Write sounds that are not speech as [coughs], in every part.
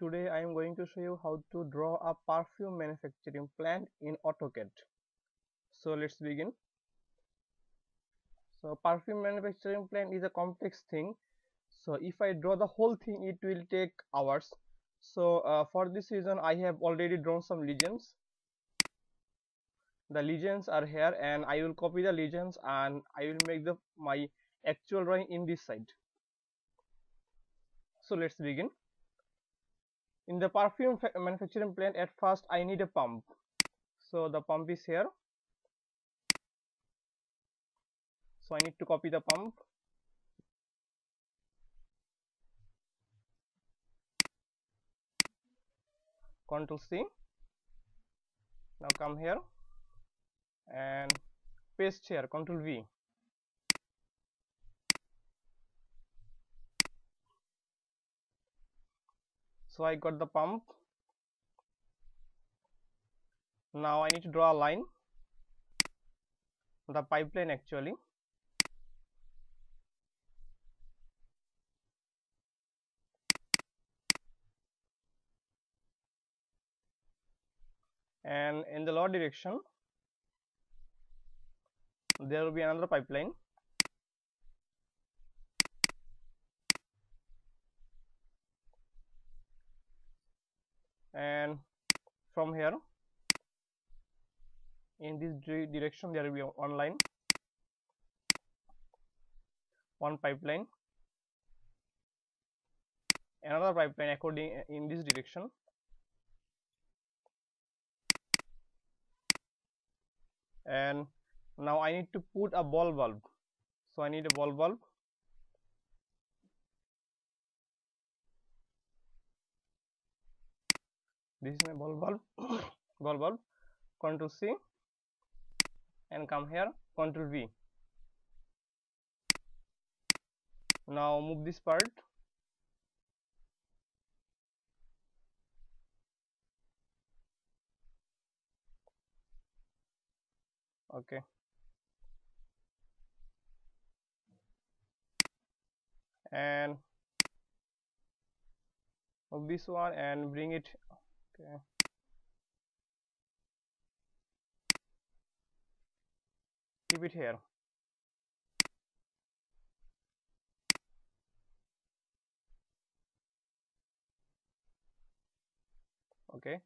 today I am going to show you how to draw a perfume manufacturing plant in AutoCAD. So let's begin. So perfume manufacturing plant is a complex thing. So if I draw the whole thing it will take hours. So uh, for this reason I have already drawn some legends. The legends are here and I will copy the legends and I will make the my actual drawing in this side. So let's begin in the perfume manufacturing plant at first I need a pump. So the pump is here. So I need to copy the pump. Control C. Now come here. And paste here. Control V so I got the pump. Now I need to draw a line. The pipeline actually. And in the lower direction there will be another pipeline and from here in this direction there will be one line one pipeline another pipeline according in this direction. And now I need to put a ball valve. So I need a ball valve this is my ball valve ball [coughs] valve control C. And come here. Control V. Now move this part. Okay. And move this one and bring it okay. Keep it here okay.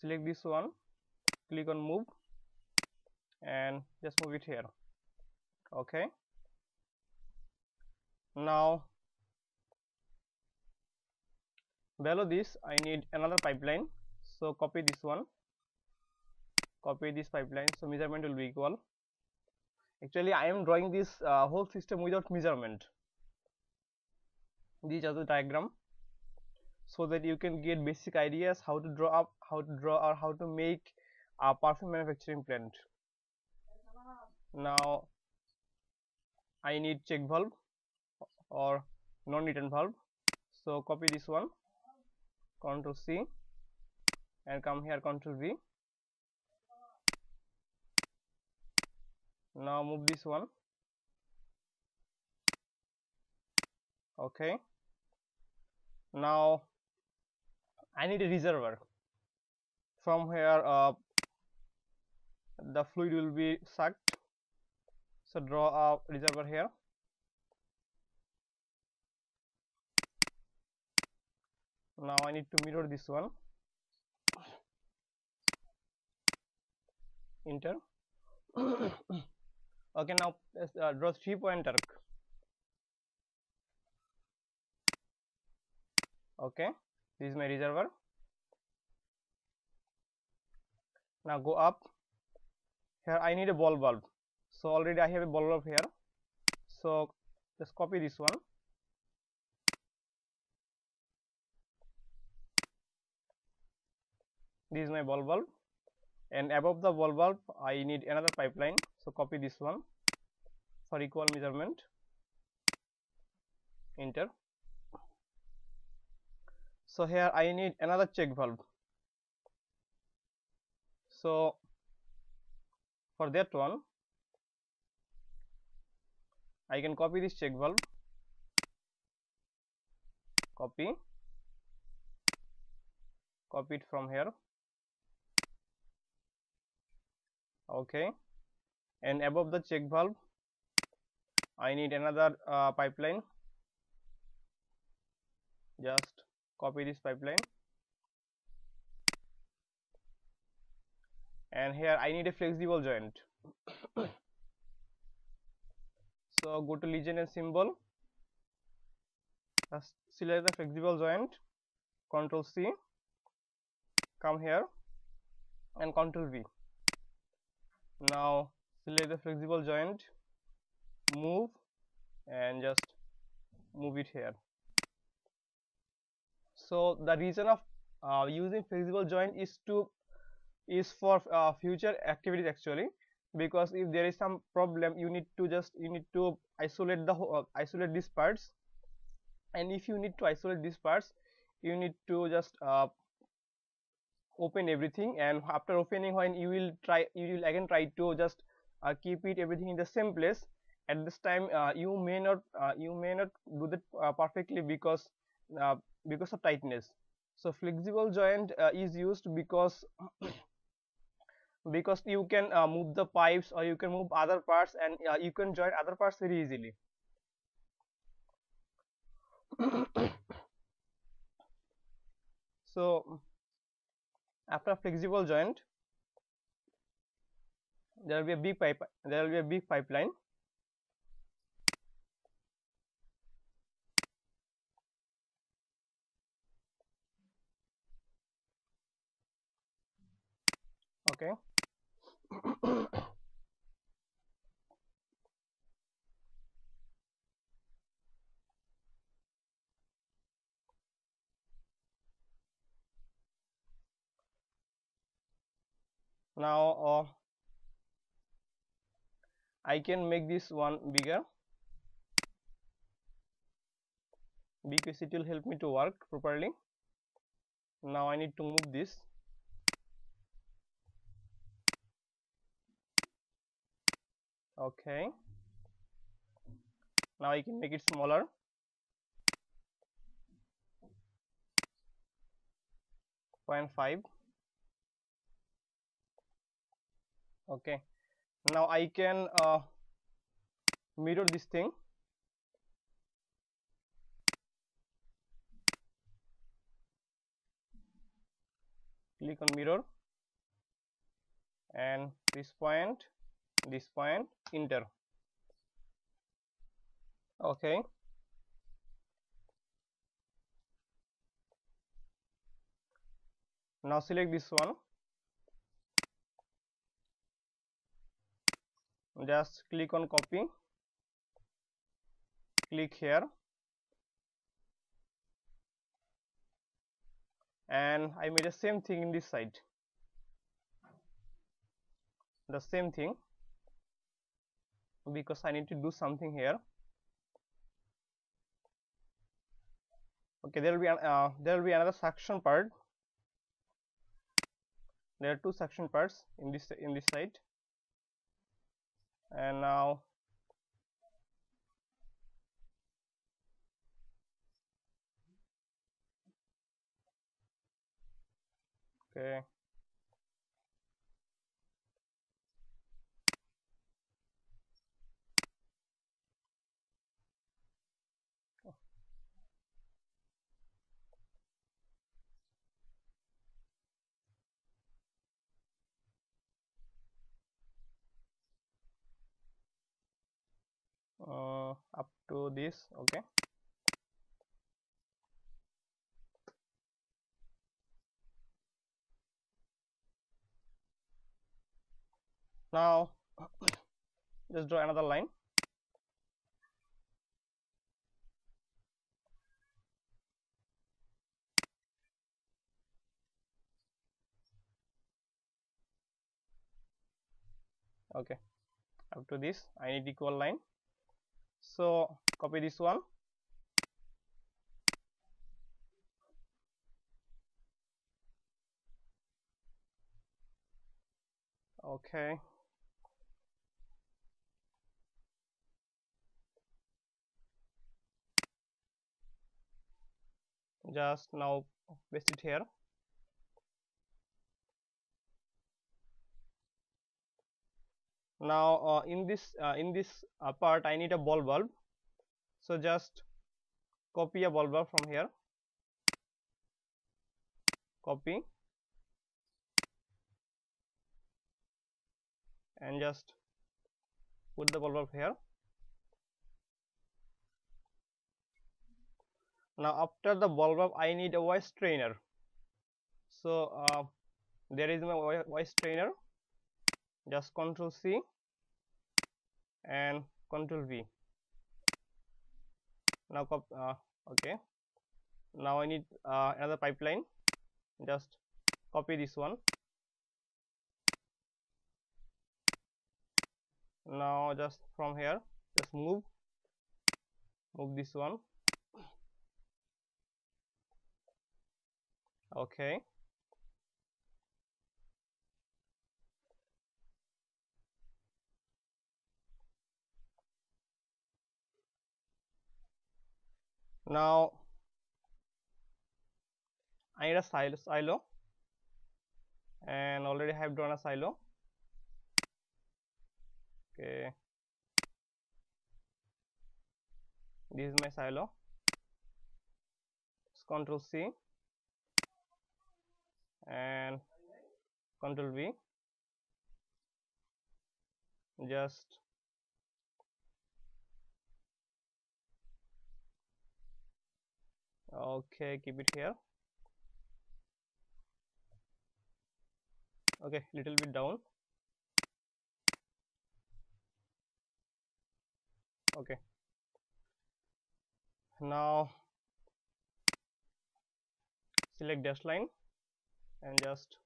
Select this one click on move and just move it here. Okay. Now below this I need another pipeline. So copy this one. Copy this pipeline. So measurement will be equal. Actually I am drawing this uh, whole system without measurement. These are the diagram. So that you can get basic ideas how to draw up how to draw or how to make a perfume manufacturing plant. Now I need check valve or non-return valve. So copy this one. Control C. And come here control V. Now move this one. Okay. Now I need a reservoir. From here uh, the fluid will be sucked. So draw a reservoir here. Now I need to mirror this one. Enter. [coughs] Okay now uh, draw three point arc okay this is my reservoir. Now go up here I need a ball valve. So already I have a ball valve here. So just copy this one. This is my ball valve. And above the ball valve I need another pipeline. So copy this one for equal measurement. Enter. So here I need another check valve. So for that one I can copy this check valve. Copy. Copy it from here. Okay. And above the check valve I need another uh, pipeline. Just copy this pipeline and here I need a flexible joint. [coughs] So go to legend and symbol. Just select the flexible joint. Control C. Come here. And control V. Now select the flexible joint. Move. And just move it here. So the reason of uh, using flexible joint is to is for uh, future activities actually because if there is some problem you need to just you need to isolate the uh, isolate these parts. And if you need to isolate these parts you need to just uh, open everything. And after opening when you will try you will again try to just uh, keep it everything in the same place. At this time uh, you may not uh, you may not do that uh, perfectly because uh, because of tightness. So flexible joint uh, is used because because you can uh, move the pipes or you can move other parts and uh, you can join other parts very easily. [coughs] So after flexible joint there will be a big pipe there will be a big pipeline. Okay now uh, I can make this one bigger. Because it will help me to work properly. Now I need to move this okay. Now I can make it smaller. Point five. okay. Now I can uh, mirror this thing. Click on mirror and this point this point enter. Okay. Now select this one. Just click on copy. Click here. And I made the same thing in this side. The same thing because I need to do something here. Okay there will be uh, there will be another suction part. There are two suction parts in this in this side. And now okay uh, up to this okay? Now [coughs] just draw another line. Okay up to this I need equal line so copy this one. Okay. Just now paste it here now uh, in this uh, in this uh, part I need a ball valve. So just copy a ball valve from here. Copy. And just put the ball valve here. Now after the ball valve I need a Y strainer. So uh, there is my Y strainer just control C and control V. Now uh, okay. Now I need uh, another pipeline. Just copy this one. Now just from here just move move this one. Okay now I need a silo, silo. And already have drawn a silo. Okay. This is my silo. It's control C. And control V. Just okay keep it here. Okay little bit down. Okay. Now select dash line and just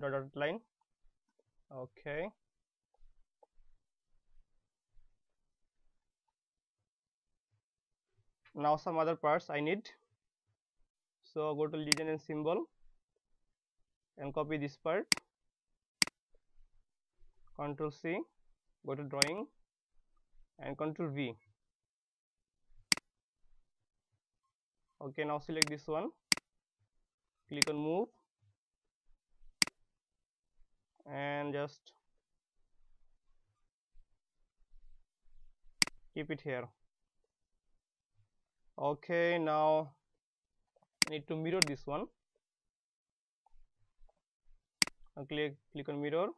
dotted line. Okay now some other parts I need. So go to legend and symbol and copy this part. Control C go to drawing and control V. Okay now select this one. Click on move and just keep it here okay now I need to mirror this one. Now click click on mirror.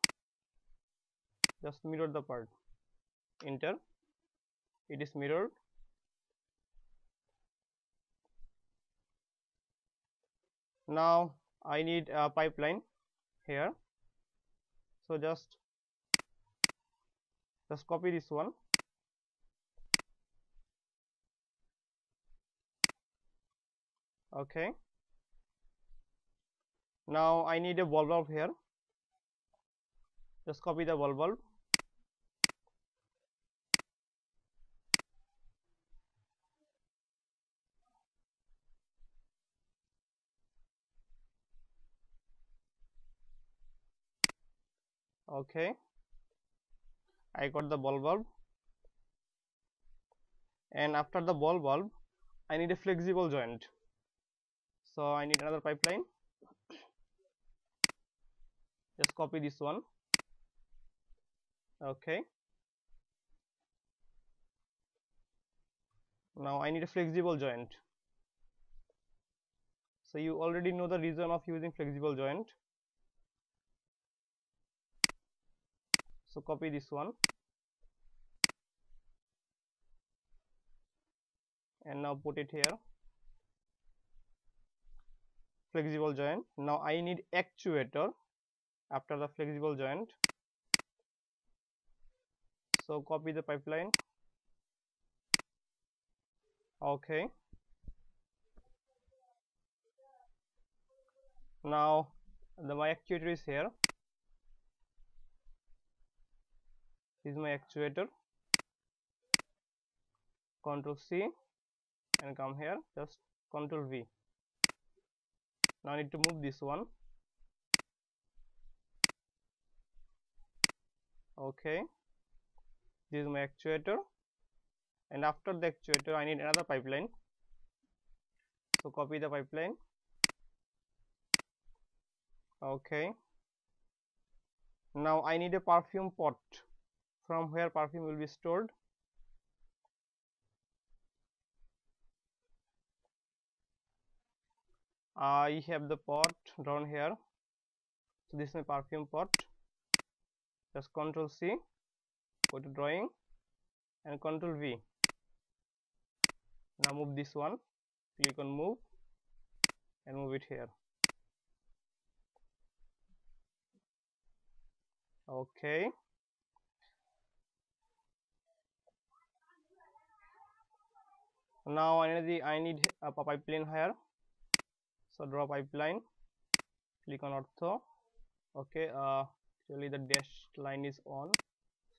Just mirror the part. Enter. It is mirrored. Now I need a pipeline here. So just just copy this one okay. Now I need a ball valve here. Just copy the ball valve okay. I got the ball valve and after the ball bulb I need a flexible joint so I need another pipeline. Just copy this one. Okay. Now I need a flexible joint. So you already know the reason of using flexible joint. So copy this one. And now put it here flexible joint. Now I need actuator after the flexible joint. So copy the pipeline. Okay. Now the my actuator is here. This is my actuator. Control C and come here. Just control V now I need to move this one. Okay. This is my actuator. And after the actuator I need another pipeline. So copy the pipeline. Okay. Now I need a perfume pot. From where perfume will be stored? I have the pot drawn here. So this is my perfume pot just control C go to drawing and control V. Now move this one. Click on move and move it here. Okay. Now I need the I need a pipeline here so draw pipeline. Click on ortho. Okay uh actually the dashed line is on.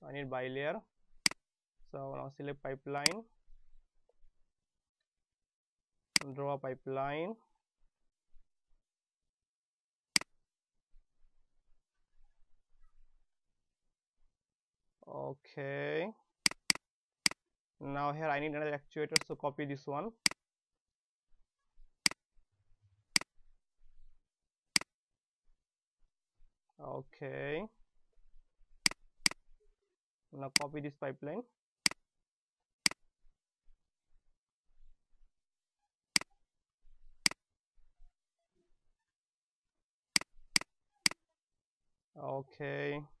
So I need ByLayer. So now select pipeline. Draw a pipeline. Okay. Now here I need another actuator so copy this one okay. Now copy this pipeline. Okay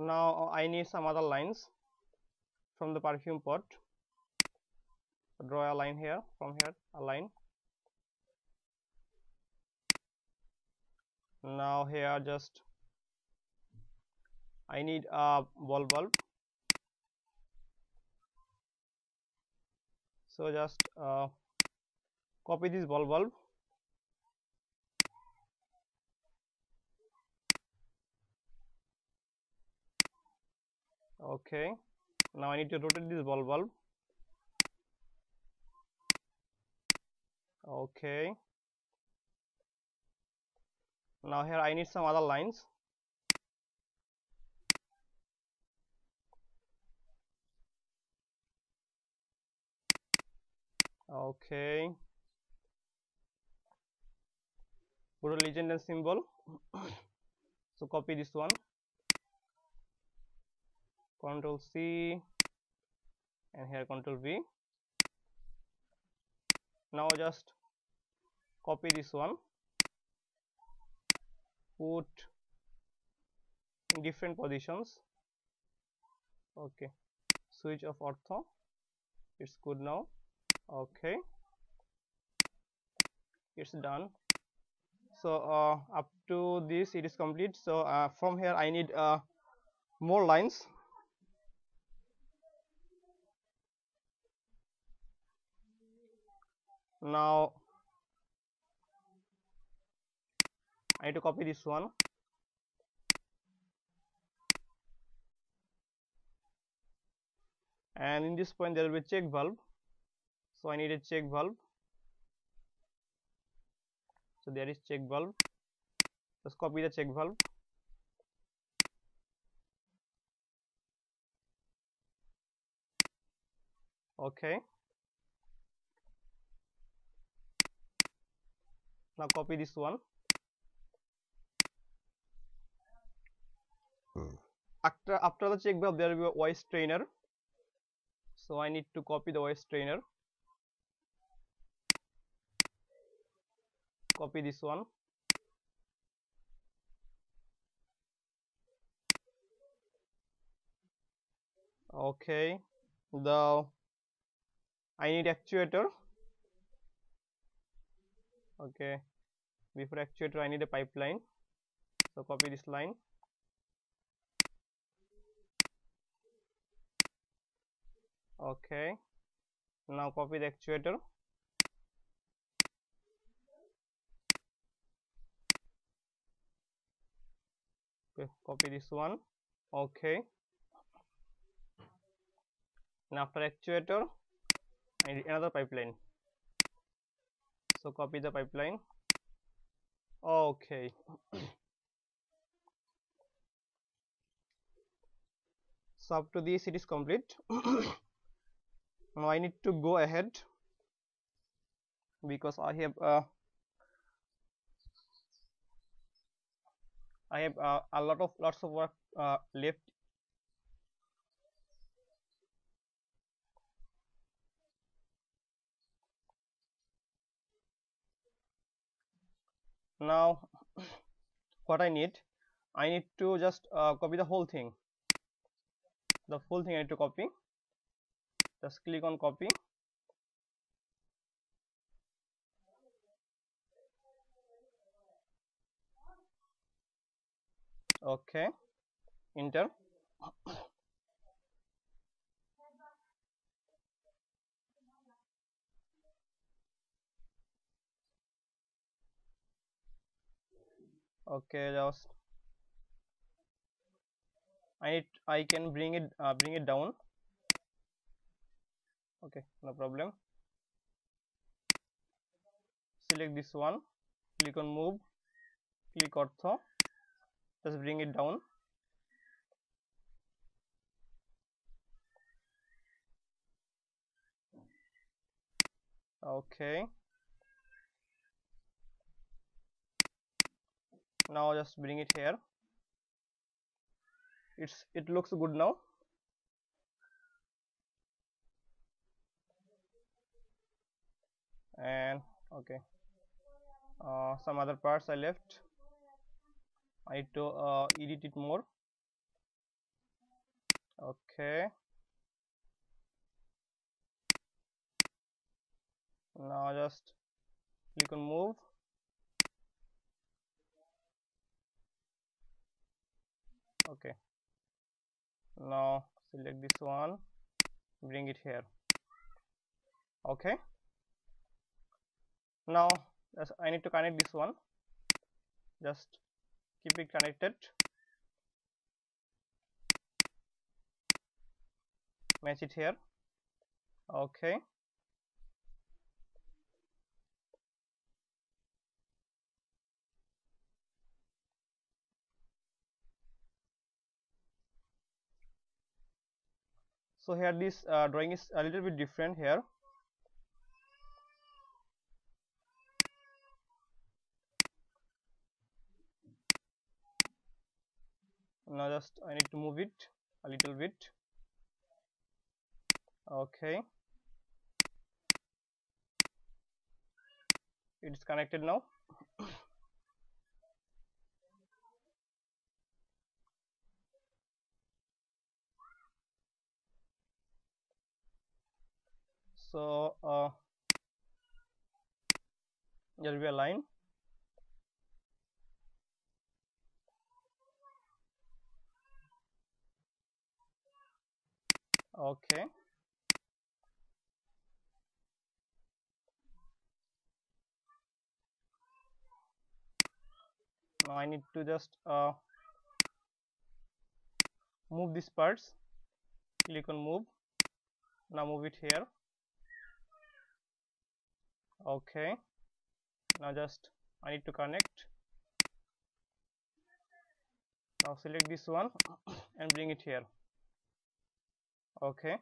now I need some other lines from the perfume pot. Draw a line here from here a line. Now here just I need a ball valve. So just uh, copy this ball valve okay. Now I need to rotate this ball valve. Okay. Now here I need some other lines. Okay. A legend and symbol. [coughs] So copy this one control C and here control V. Now just copy this one. Put in different positions. Okay switch of ortho. It's good now. Okay. It's done. So uh, up to this it is complete. So uh, from here I need uh, more lines now I need to copy this one. And in this point there will be check valve. So I need a check valve. So there is check valve. Just copy the check valve. Okay now copy this one after after the check valve there will be a voice trainer so I need to copy the voice trainer copy this one okay the I need actuator okay before actuator I need a pipeline. So copy this line. Okay. Now copy the actuator. Copy this one. Okay. And after actuator I need another pipeline. So copy the pipeline okay. So up to this it is complete. [coughs] Now I need to go ahead because I have uh, I have uh, a lot of lots of work uh, left now what I need I need to just uh, copy the whole thing. The full thing I need to copy. Just click on copy. Okay. Enter okay just I need I can bring it uh, bring it down. Okay no problem. Select this one. Click on move. Click ortho. Just bring it down. Okay now just bring it here. It's it looks good now. And okay. Uh, some other parts I left. I need to uh, edit it more. Okay. Now just click on move okay. Now select this one. Bring it here. Okay. Now I need to connect this one. Just keep it connected. Match it here. Okay so here this uh, drawing is a little bit different here. Now just I need to move it a little bit. Okay. It's connected now [coughs] so uh, there will be a line. Okay. Now I need to just uh, move these parts. Click on move. Now move it here okay. Now just I need to connect. Now select this one [coughs] and bring it here. Okay.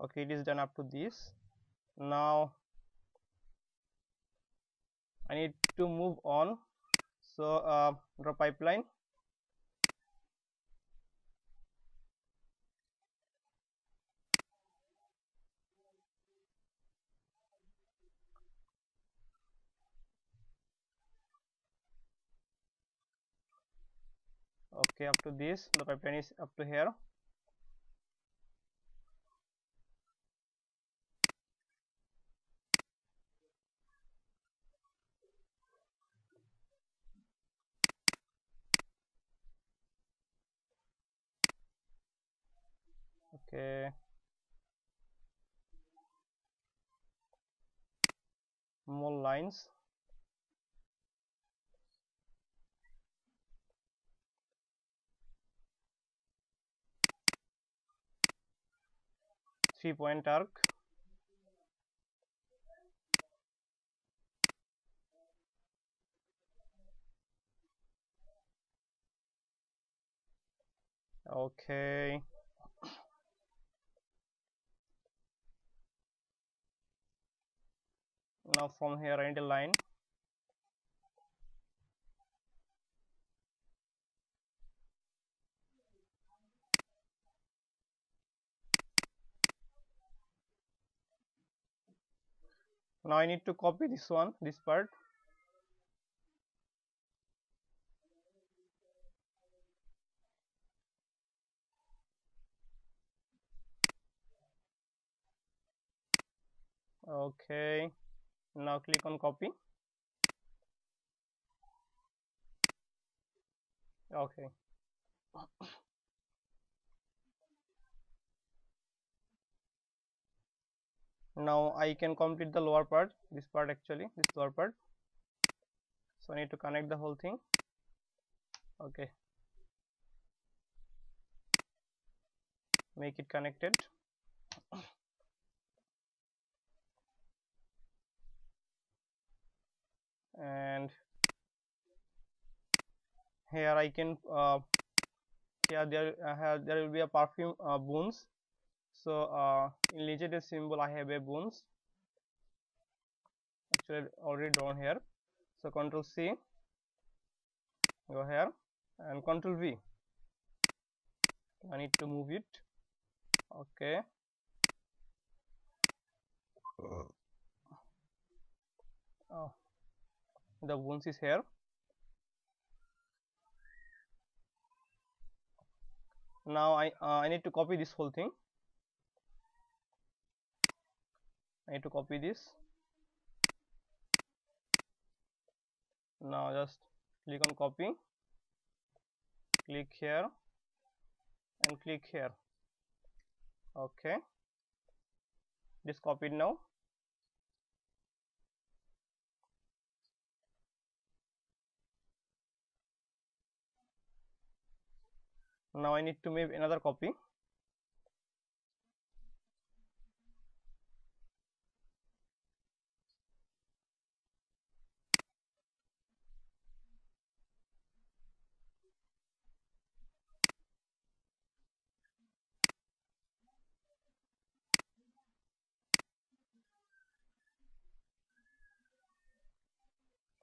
Okay it is done up to this. Now I need to move on. So uh, draw pipeline. Okay up to this. The pipeline is up to here okay more lines. Three point arc. Okay now from here a line. Now I need to copy this one this part. Okay now click on copy. Okay. Now I can complete the lower part this part actually this lower part. So I need to connect the whole thing. Okay. Make it connected and here I can uh, here there uh, there will be a perfume uh, boons so uh, in legendary symbol I have a boons actually already drawn here. So control C. Go here. And control V. I need to move it. Okay. Oh the bones is here. Now I uh, I need to copy this whole thing. I need to copy this. Now just click on copy. Click here and click here. Okay. This copied now now I need to make another copy.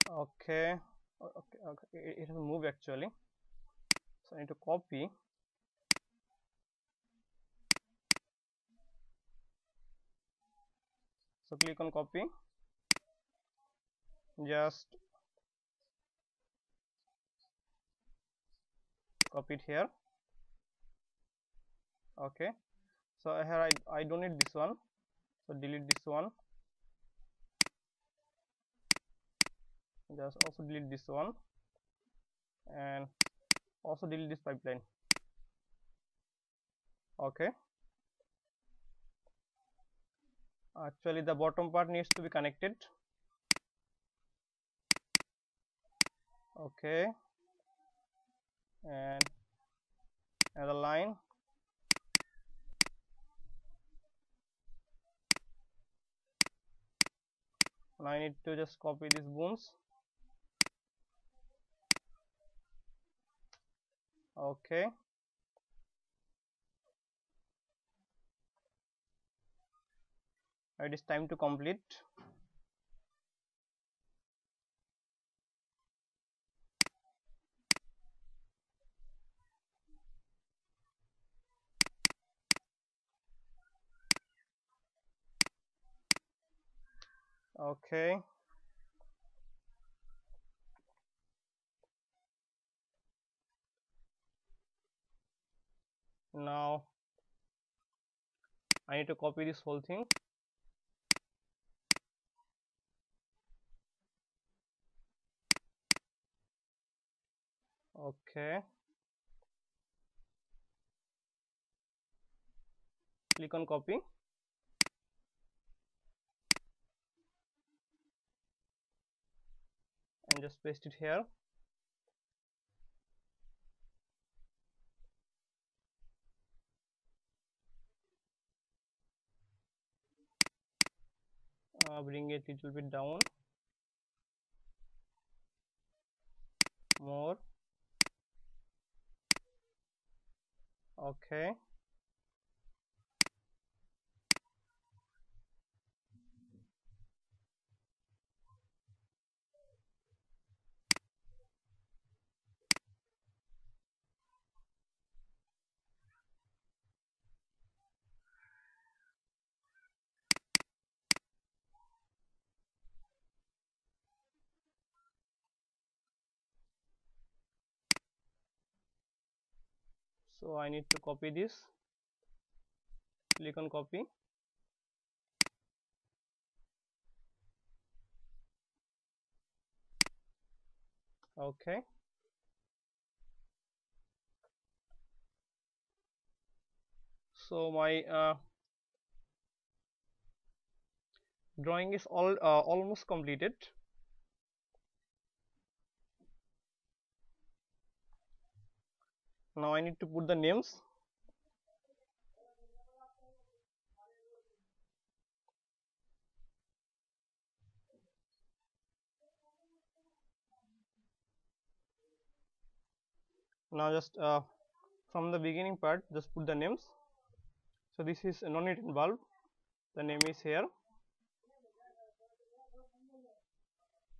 Okay. Okay, okay. It, it has moved actually so I need to copy. So click on copy. Just copy it here. Okay. So here I, I don't need this one. So delete this one. Just also delete this one. And also delete this pipeline. Okay. Actually the bottom part needs to be connected. Okay. And another line. Now I need to just copy these boons okay. It is time to complete. Okay now I need to copy this whole thing. Okay. Click on copy. And just paste it here uh, bring it little bit down. More. Okay so I need to copy this. Click on copy. Okay. So my uh, drawing is all uh, almost completed now I need to put the names. Now just uh, from the beginning part just put the names. So this is a non-return valve the name is here.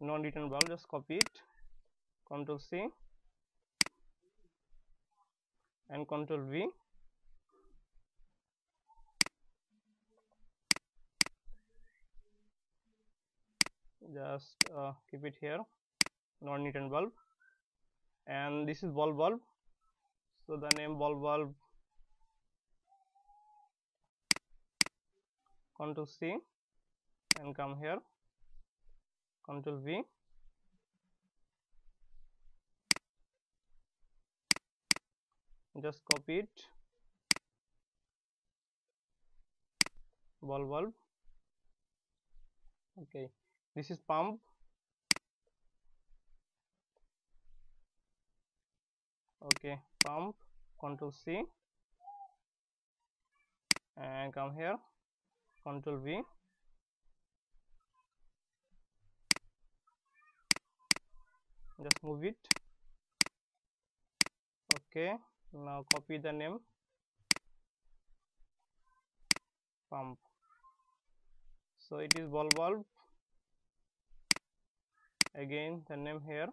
non-return valve just copy it. Control C and control V. Just uh, keep it here. non-return valve. And this is ball valve. So the name ball valve. Control C. And come here. Control V just copy it. Ball valve. Okay this is pump. Okay pump control C. And come here control V. Just move it. Okay now copy the name. Pump. So it is ball valve again the name here.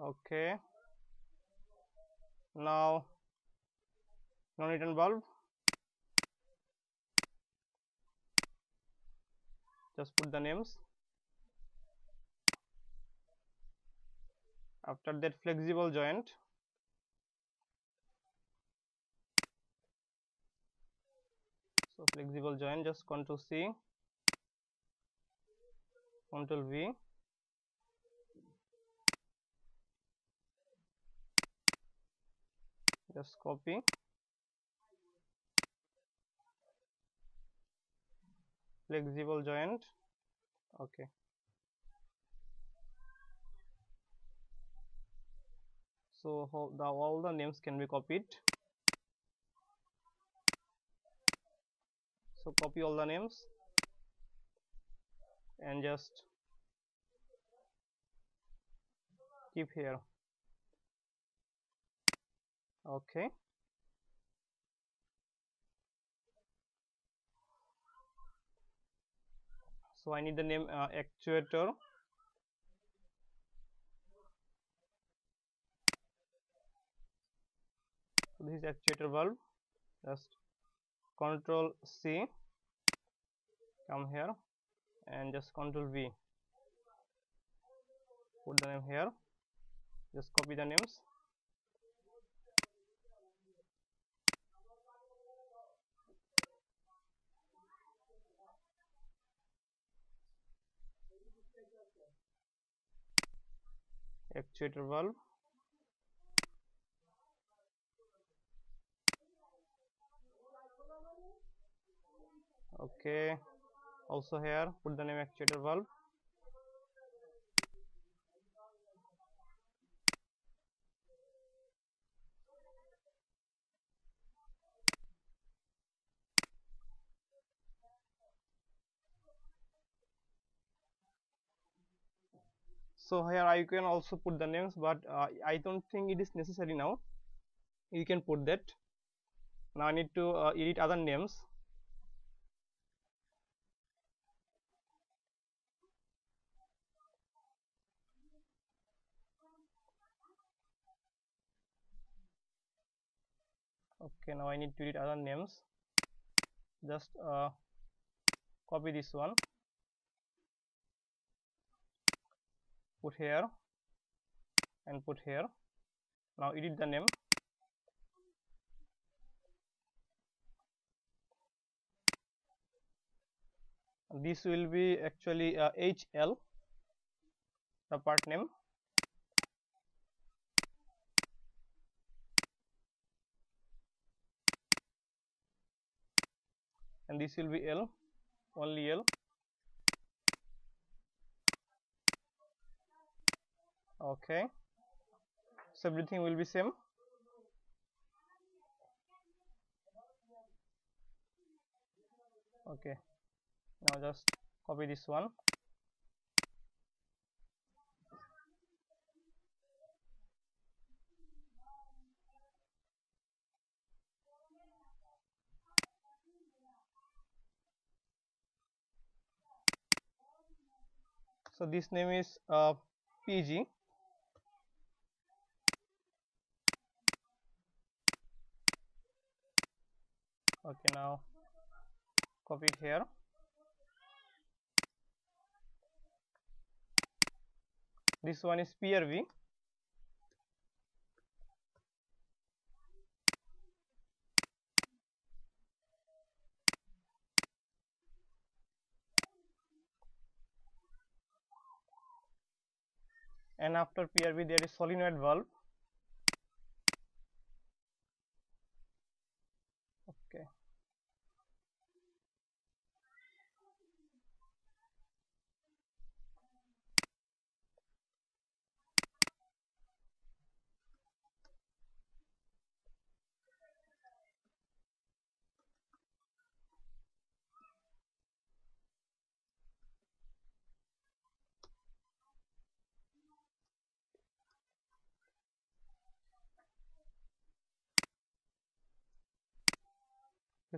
Okay. Now non-return valve just put the names after that flexible joint so flexible joint just control C control V just copy flexible joint okay so the all the names can be copied. So copy all the names and just keep here. Okay. So I need the name uh, actuator this is actuator valve. Just control C. Come here. And just control V. Put the name here. Just copy the names. Actuator valve okay. Also here put the name actuator valve. So here I can also put the names but uh, I don't think it is necessary now. You can put that. Now I need to uh, edit other names okay now I need to edit other names. Just uh, copy this one. Put here and put here. Now edit the name. This will be actually uh, HL the part name and this will be L only L. Okay. So everything will be same. Okay. Now just copy this one so this name is uh, PG okay now copy here. This one is PRV and after PRV there is solenoid valve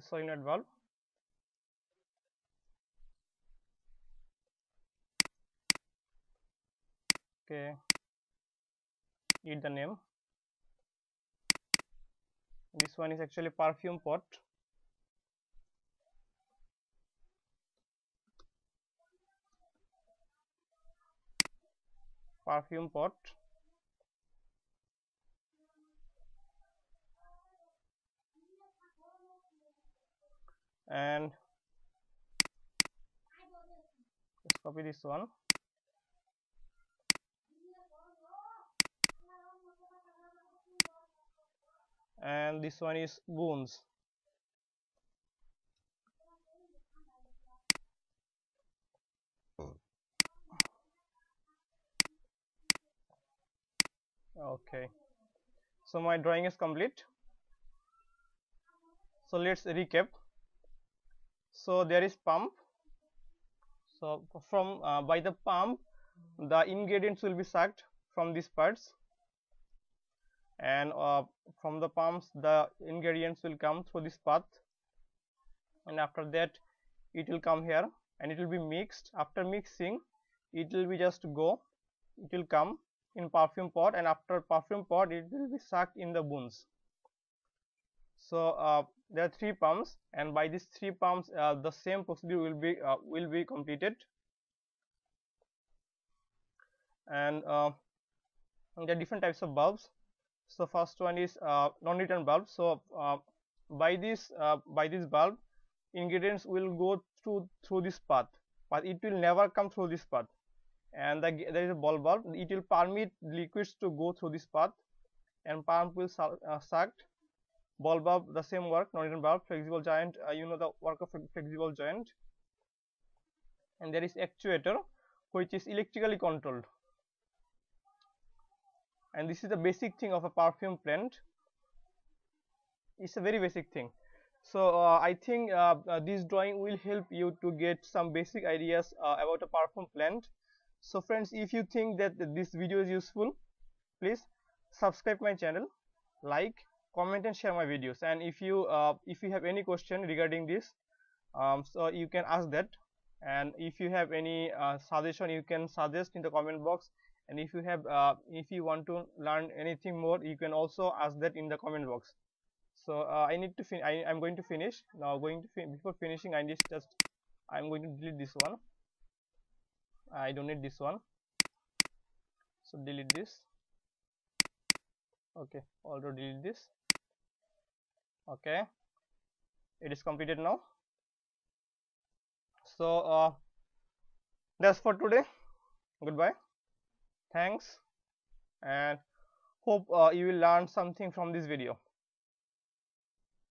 this solenoid valve okay need the name this one is actually perfume pot perfume pot and let's copy this one. And this one is boons okay. So my drawing is complete. So let's recap so there is pump. So from uh, by the pump the ingredients will be sucked from these parts. And uh, from the pumps the ingredients will come through this path. And after that it will come here and it will be mixed. After mixing it will be just go. It will come in perfume pot and after perfume pot it will be sucked in the boons so uh, there are three pumps and by these three pumps uh, the same procedure will be uh, will be completed. And uh, there are different types of bulbs. So first one is uh, non-return valve. So uh, by this by this bulb ingredients will go through through this path but it will never come through this path. And the, there is a ball valve. It will permit liquids to go through this path and pump will su sucked ball valve the same work non bulb flexible joint uh, you know the work of flexible joint and there is actuator which is electrically controlled. And this is the basic thing of a perfume plant. It's a very basic thing. So uh, i think uh, uh, this drawing will help you to get some basic ideas uh, about a perfume plant. So friends if you think that this video is useful please subscribe my channel like comment and share my videos. And if you uh, if you have any question regarding this um, so you can ask that. And if you have any uh, suggestion you can suggest in the comment box. And if you have uh, if you want to learn anything more you can also ask that in the comment box. So uh, i need to fin I, i'm going to finish. Now going to fin before finishing i just just i'm going to delete this one. I don't need this one. So delete this. Okay already delete this okay. It is completed now. So uh, that's for today. Goodbye. Thanks. And hope uh, you will learn something from this video